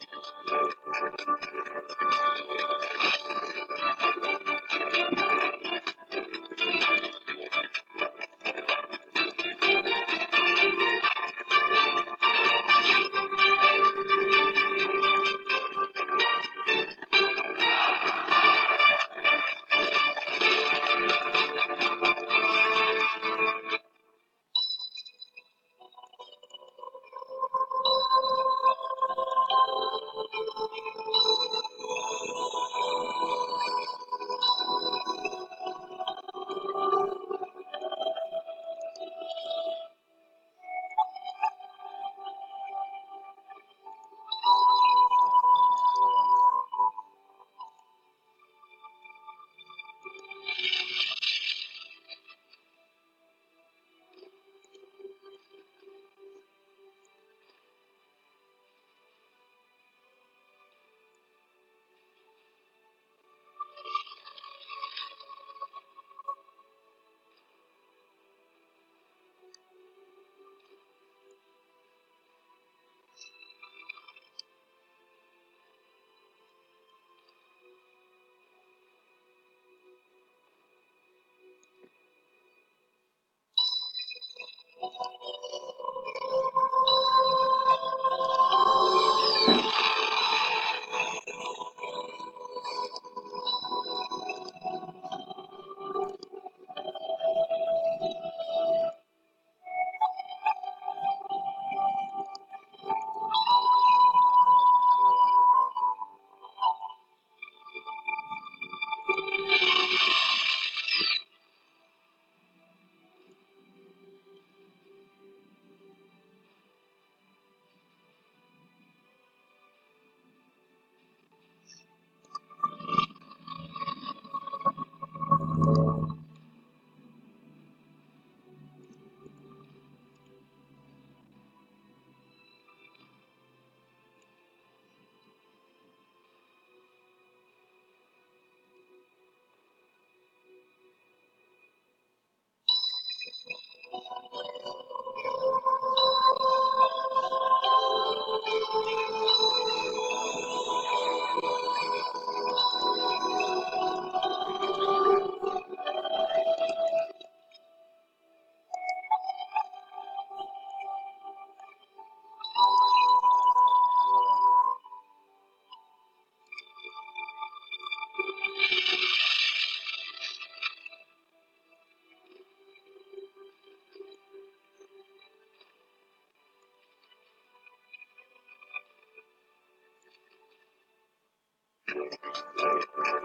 Thank you.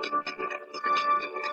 Thank you.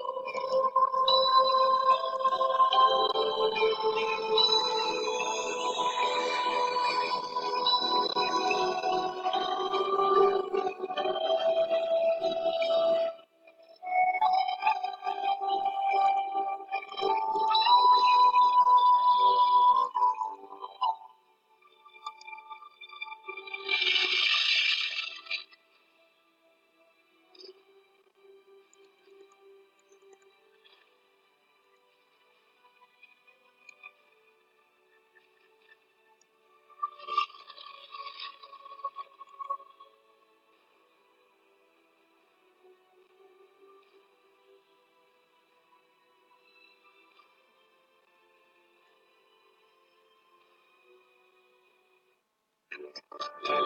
I'm